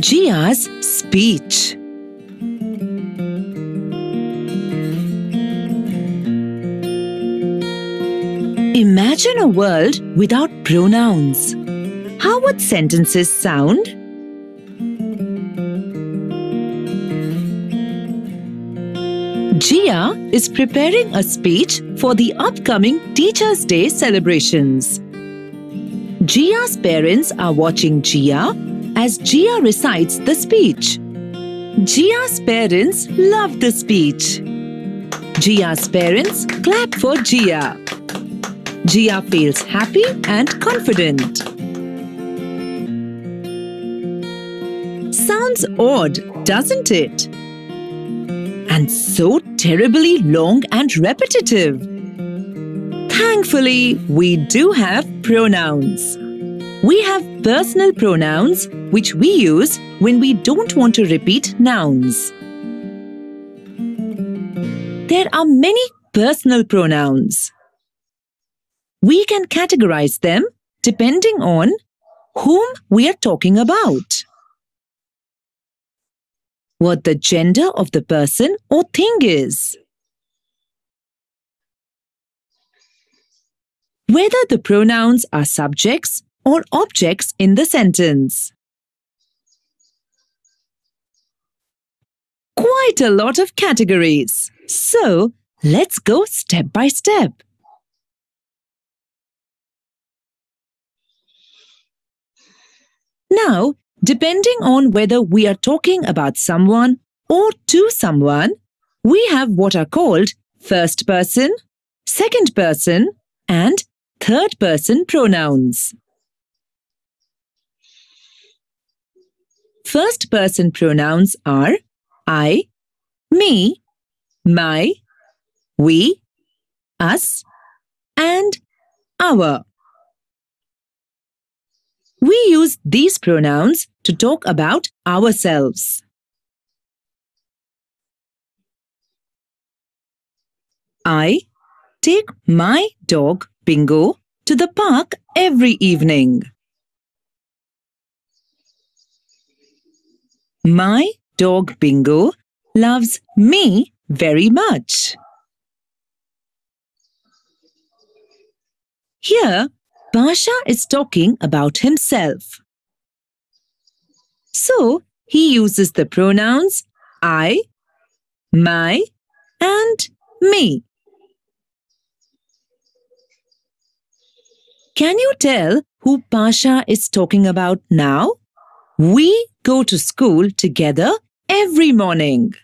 Jia's speech. Imagine a world without pronouns. How would sentences sound? Jia is preparing a speech for the upcoming Teachers' Day celebrations. Jia's parents are watching Jia as Jia recites the speech. Jia's parents love the speech. Jia's parents clap for Jia. Jia feels happy and confident. Sounds odd, doesn't it? And so terribly long and repetitive. Thankfully, we do have pronouns. We have personal pronouns which we use when we don't want to repeat nouns. There are many personal pronouns. We can categorize them depending on whom we are talking about what the gender of the person or thing is. Whether the pronouns are subjects or objects in the sentence. Quite a lot of categories. So, let's go step by step. Now, Depending on whether we are talking about someone or to someone, we have what are called first person, second person, and third person pronouns. First person pronouns are I, me, my, we, us, and our. We use these pronouns to talk about ourselves. I take my dog Bingo to the park every evening. My dog Bingo loves me very much. Here, Basha is talking about himself. So, he uses the pronouns I, my, and me. Can you tell who Pasha is talking about now? We go to school together every morning.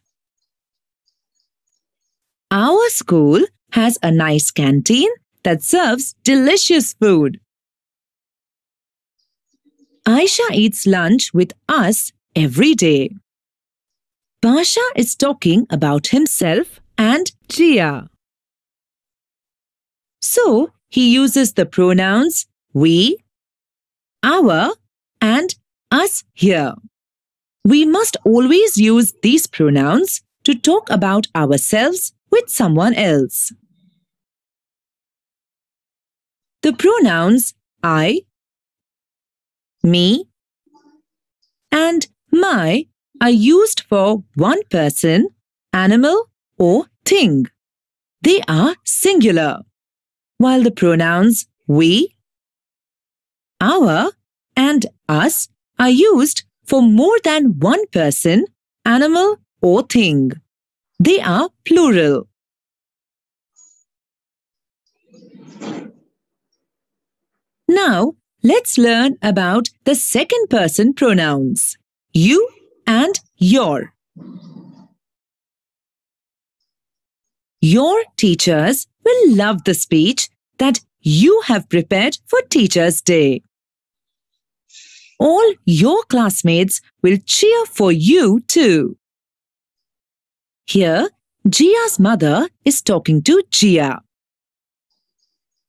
Our school has a nice canteen that serves delicious food. Aisha eats lunch with us every day. Basha is talking about himself and Jia. So, he uses the pronouns we, our, and us here. We must always use these pronouns to talk about ourselves with someone else. The pronouns I, me, and my are used for one person, animal, or thing. They are singular, while the pronouns we, our, and us are used for more than one person, animal, or thing. They are plural. Now, let's learn about the second person pronouns, you and your. Your teachers will love the speech that you have prepared for Teachers' Day. All your classmates will cheer for you too. Here, Jia's mother is talking to Jia.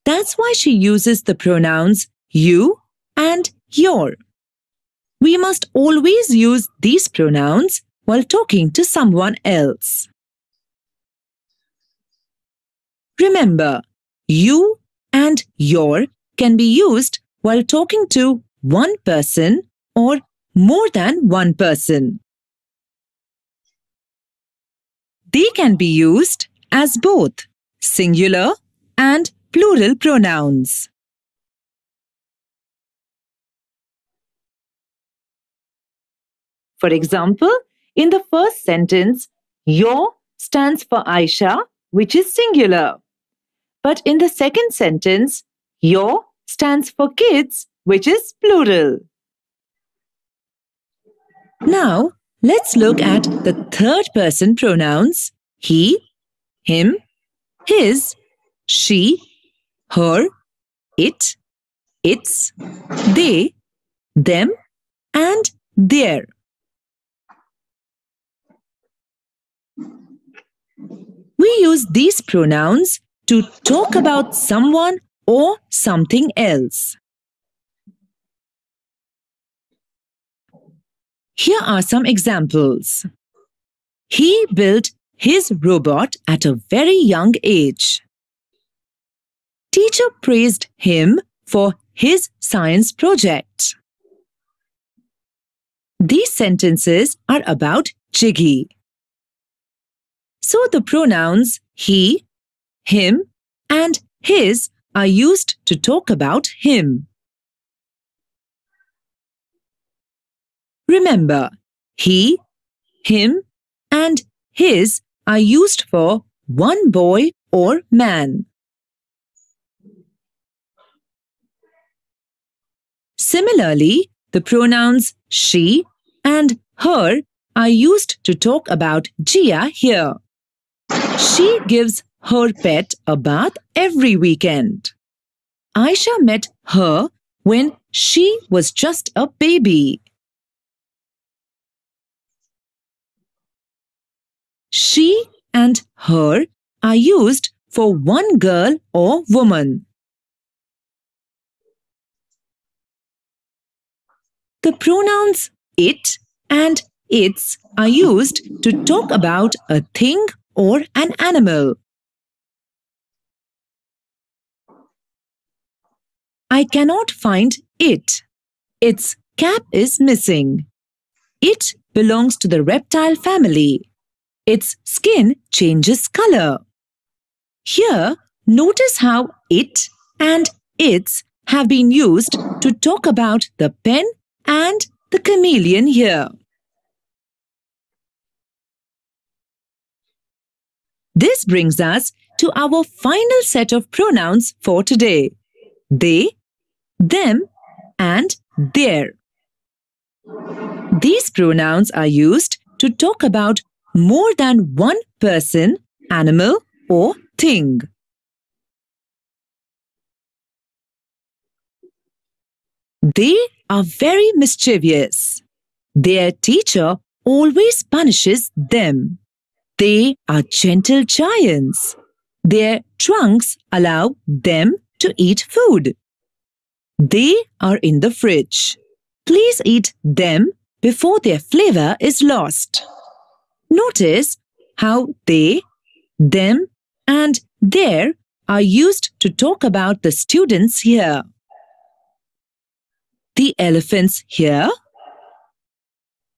That's why she uses the pronouns you and your. We must always use these pronouns while talking to someone else. Remember, you and your can be used while talking to one person or more than one person. They can be used as both singular and plural pronouns. For example, in the first sentence, your stands for Aisha, which is singular. But in the second sentence, your stands for kids, which is plural. Now, let's look at the third person pronouns he, him, his, she, her, it, its, they, them, and their. We use these pronouns to talk about someone or something else. Here are some examples. He built his robot at a very young age. Teacher praised him for his science project. These sentences are about Jiggy. So the pronouns he, him, and his are used to talk about him. Remember, he, him, and his are used for one boy or man. Similarly, the pronouns she and her are used to talk about Jia here. She gives her pet a bath every weekend. Aisha met her when she was just a baby. And her are used for one girl or woman. The pronouns it and its are used to talk about a thing or an animal. I cannot find it. Its cap is missing. It belongs to the reptile family. Its skin changes color. Here, notice how it and its have been used to talk about the pen and the chameleon here. This brings us to our final set of pronouns for today. They, them, and their. These pronouns are used to talk about more than one person, animal, or thing. They are very mischievous. Their teacher always punishes them. They are gentle giants. Their trunks allow them to eat food. They are in the fridge. Please eat them before their flavor is lost. Notice how they, them, and their are used to talk about the students here. The elephants here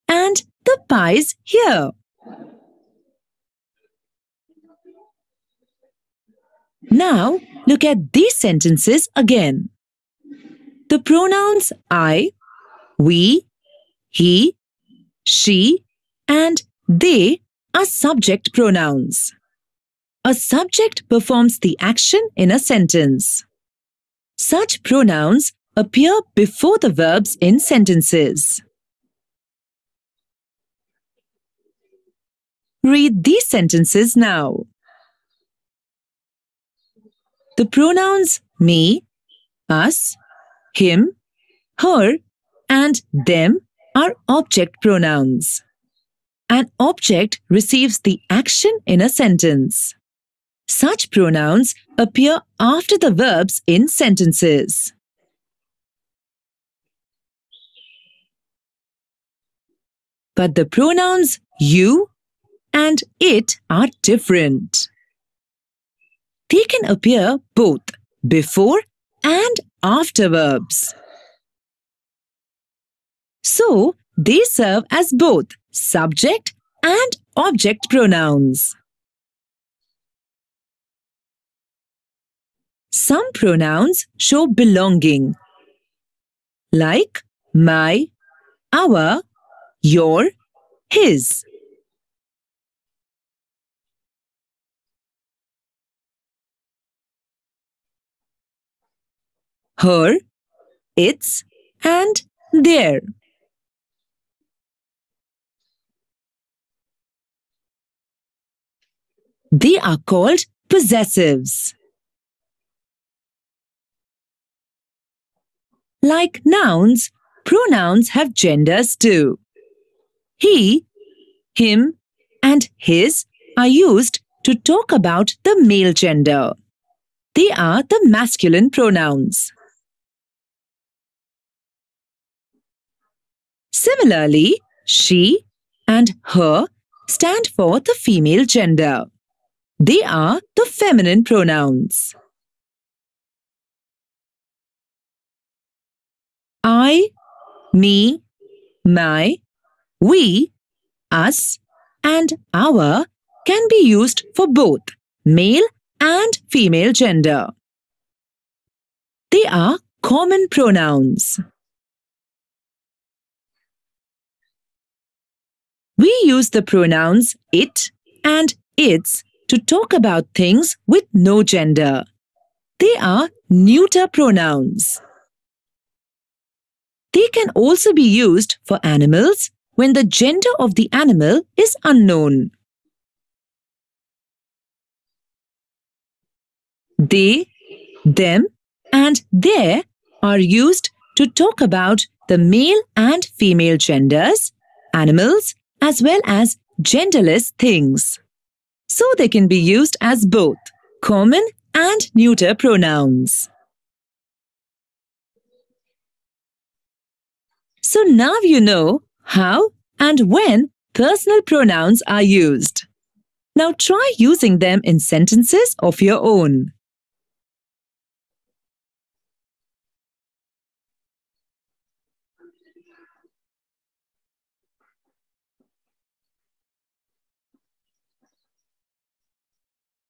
and the pies here. Now, look at these sentences again. The pronouns I, we, he, she, and they are subject pronouns. A subject performs the action in a sentence. Such pronouns appear before the verbs in sentences. Read these sentences now. The pronouns me, us, him, her, and them are object pronouns. An object receives the action in a sentence. Such pronouns appear after the verbs in sentences. But the pronouns you and it are different. They can appear both before and after verbs. So, they serve as both subject and object pronouns. Some pronouns show belonging, like my, our, your, his. Her, its, and their. They are called possessives. Like nouns, pronouns have genders too. He, him, and his are used to talk about the male gender. They are the masculine pronouns. Similarly, she and her stand for the female gender. They are the feminine pronouns. I, me, my, we, us, and our can be used for both male and female gender. They are common pronouns. We use the pronouns it and its to talk about things with no gender. They are neuter pronouns. They can also be used for animals when the gender of the animal is unknown. They, them, and their are used to talk about the male and female genders, animals, as well as genderless things. So they can be used as both common and neuter pronouns. So now you know how and when personal pronouns are used. Now try using them in sentences of your own.